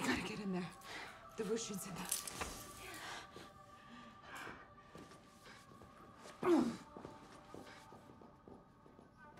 We gotta get in there. The Russians in there.